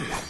Hmm.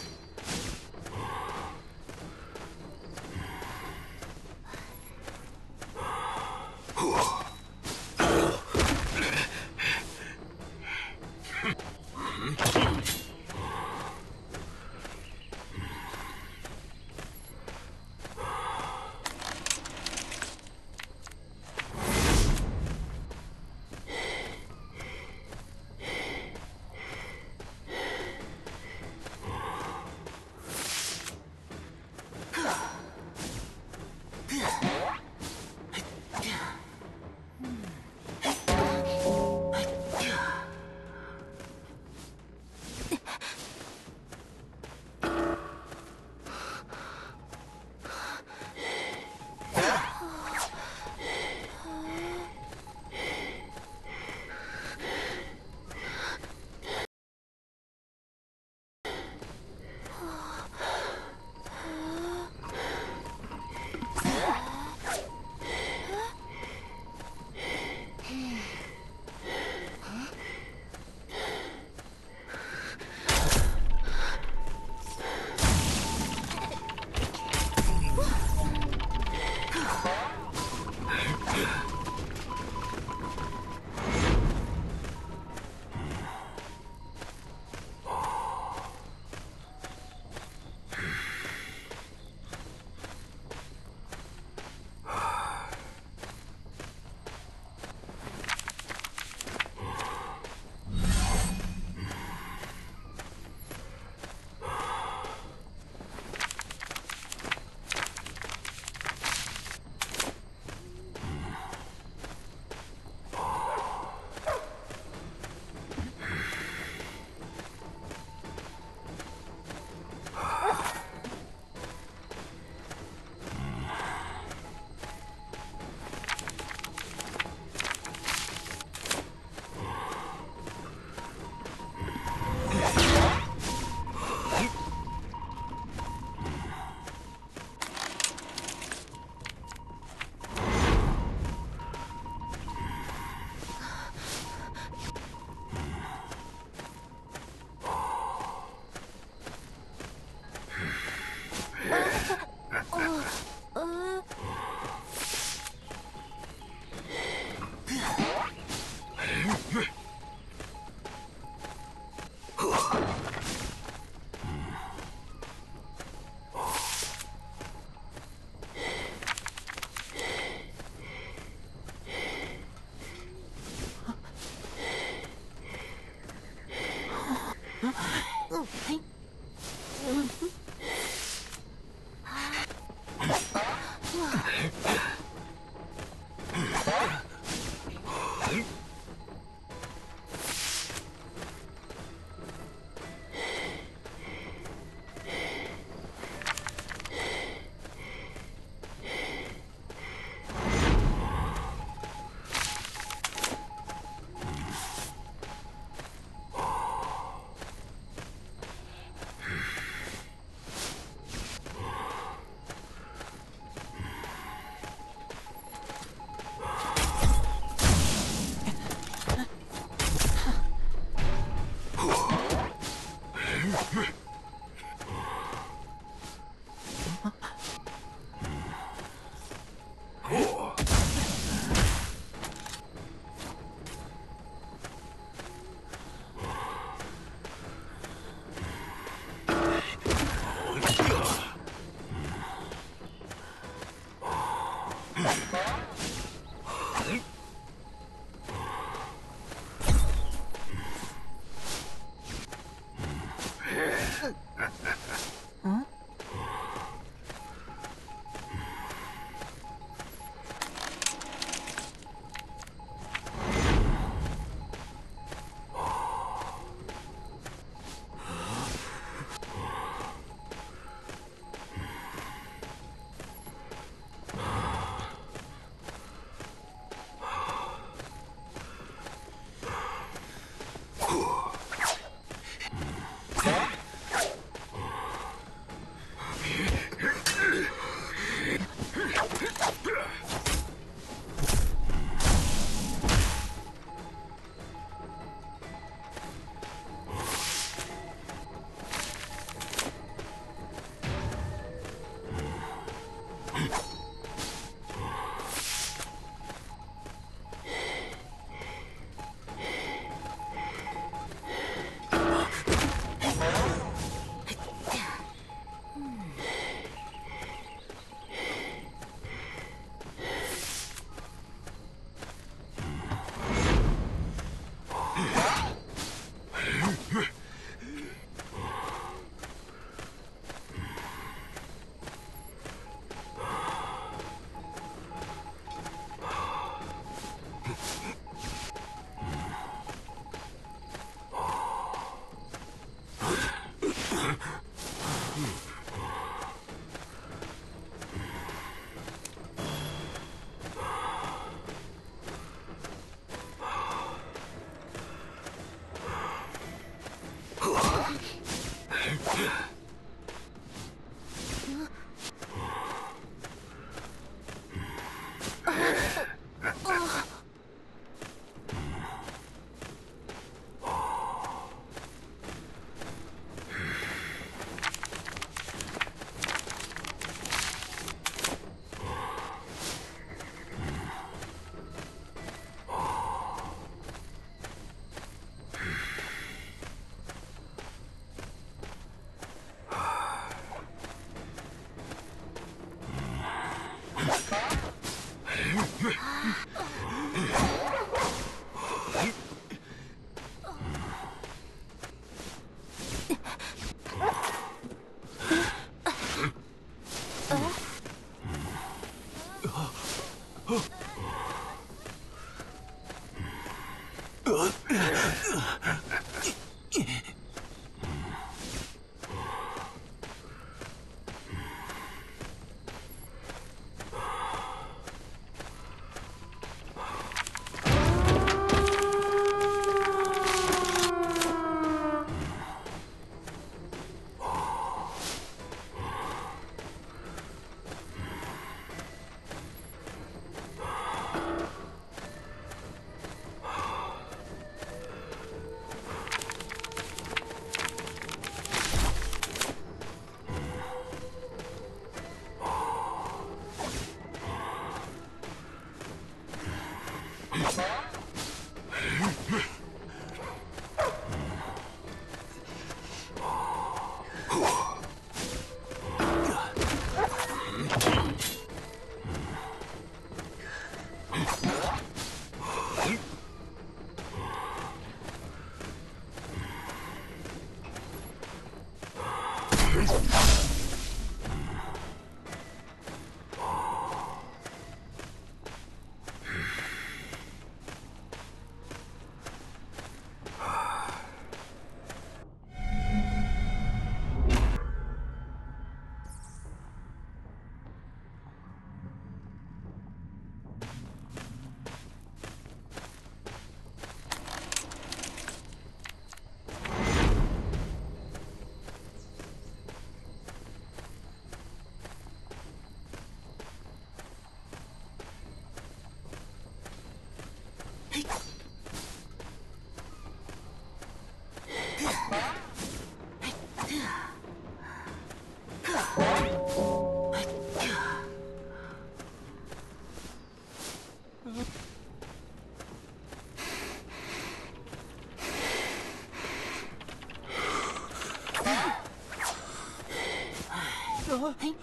哎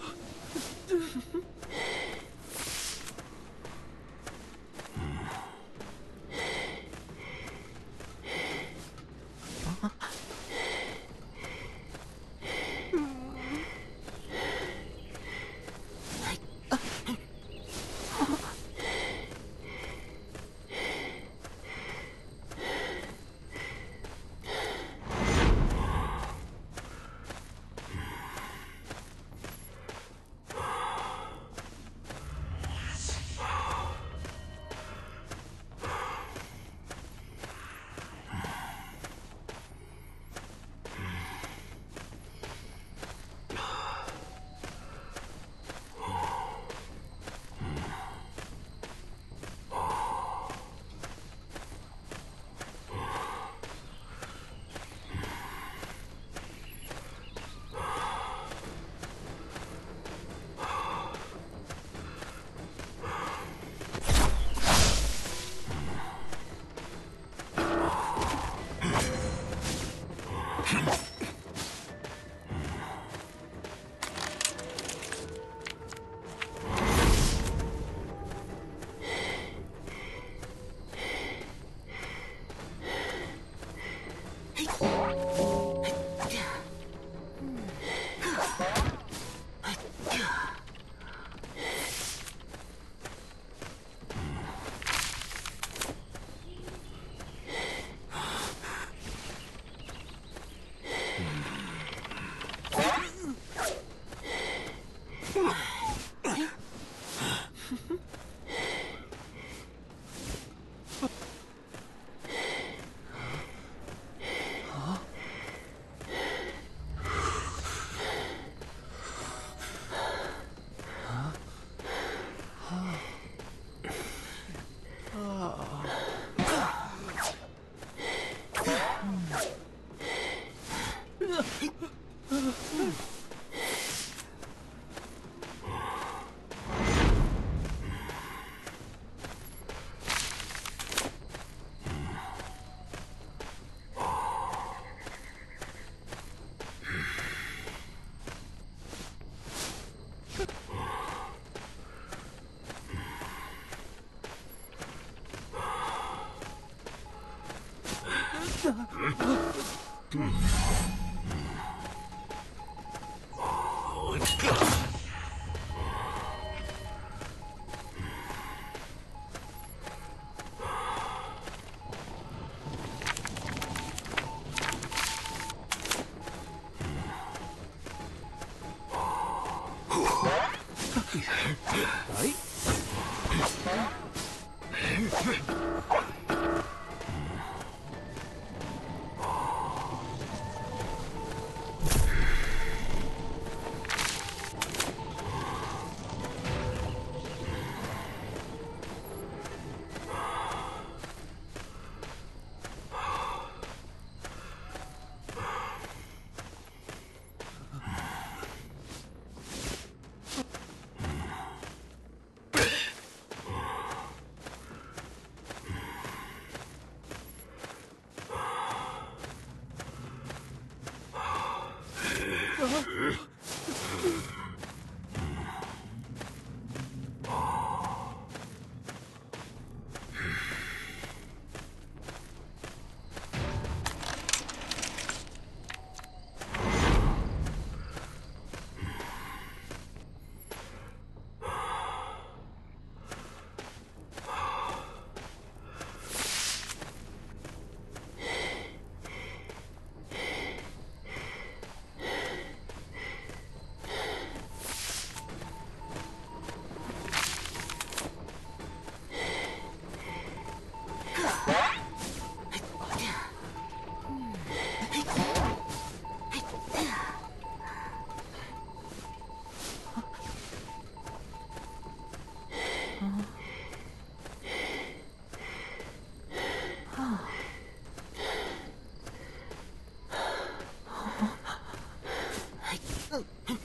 はい。Huh?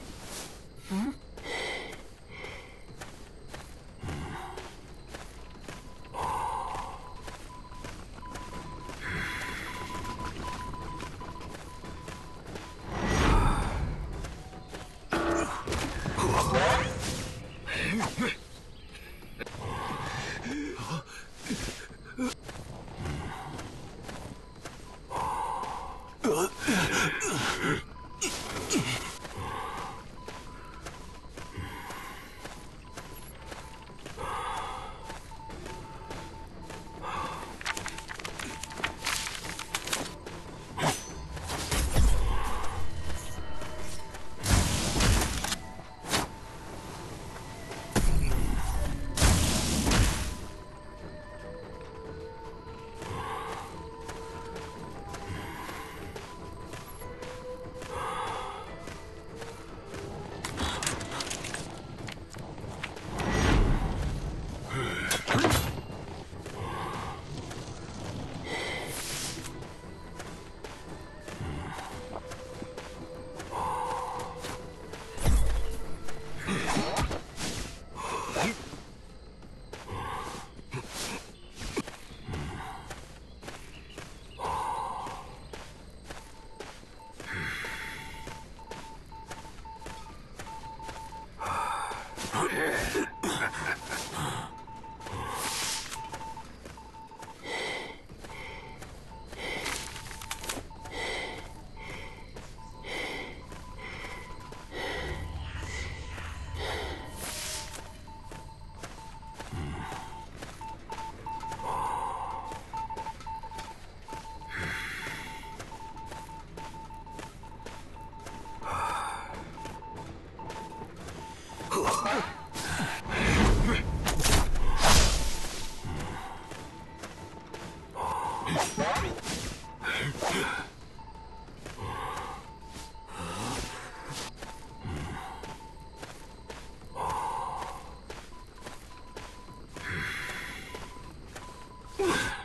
Yeah.